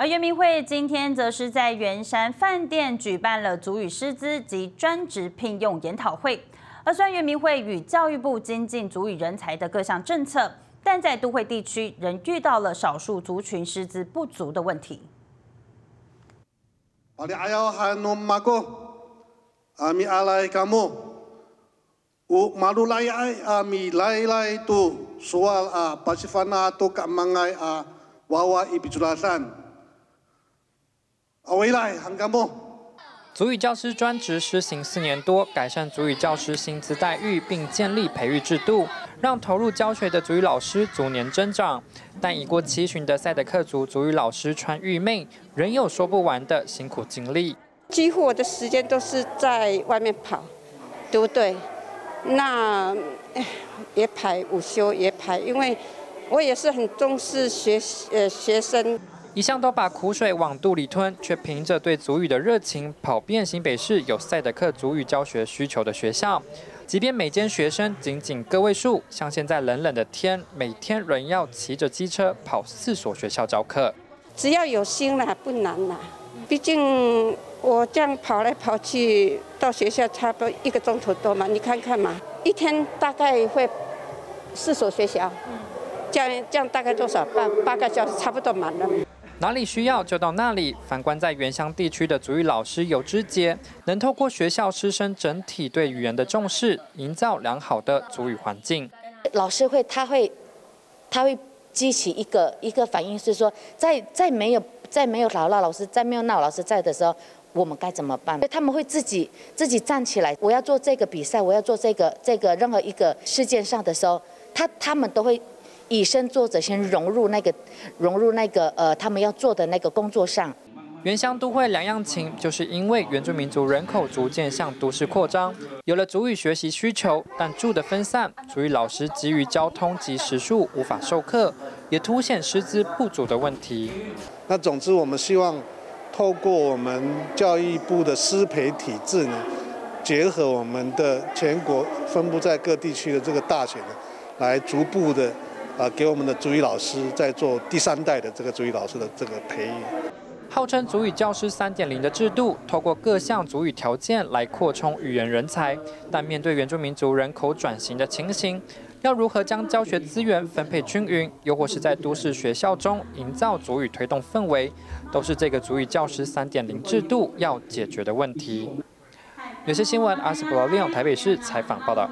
而圆明会今天则是在圆山饭店举办了足语师资及专职聘用研讨会。而虽然圆明会与教育部精进足语人才的各项政策，但在都会地区仍遇到了少数族群师资不足的问题。阿里未来很感冒。足语教师专职施行四年多，改善足语教师薪资待遇，并建立培育制度，让投入教学的足语老师逐年增长。但已过七旬的赛德克族足语老师穿玉妹，仍有说不完的辛苦经历。几乎我的时间都是在外面跑，对不对？那也排午休也排，因为我也是很重视学呃学生。一向都把苦水往肚里吞，却凭着对足语的热情，跑遍新北市有赛德克足语教学需求的学校。即便每间学生仅仅个位数，像现在冷冷的天，每天仍要骑着机车跑四所学校教课。只要有心了，不难啦。毕竟我这样跑来跑去，到学校差不多一个钟头多嘛。你看看嘛，一天大概会四所学校，这样这样大概多少？八八个小时差不多满了。哪里需要就到哪里。反观在原乡地区的主语老师有知节，能透过学校师生整体对语言的重视，营造良好的主语环境。老师会，他会，他会激起一个一个反应，是说，在在没有在没有老老师在没有闹老师在的时候，我们该怎么办？他们会自己自己站起来，我要做这个比赛，我要做这个这个任何一个事件上的时候，他他们都会。以身作则，先融入那个融入那个呃，他们要做的那个工作上。原乡都会两样情，就是因为原住民族人口逐渐向都市扩张，有了足语学习需求，但住的分散，足语老师基于交通及时数无法授课，也凸显师资不足的问题。那总之，我们希望透过我们教育部的师培体制呢，结合我们的全国分布在各地区的这个大学呢，来逐步的。啊，给我们的主语老师在做第三代的这个主语老师的这个培育。号称主语教师三点零的制度，透过各项主语条件来扩充语言人才。但面对原住民族人口转型的情形，要如何将教学资源分配均匀，又或是在都市学校中营造主语推动氛围，都是这个主语教师三点零制度要解决的问题。有些新闻，阿斯伯利用台北市采访报道。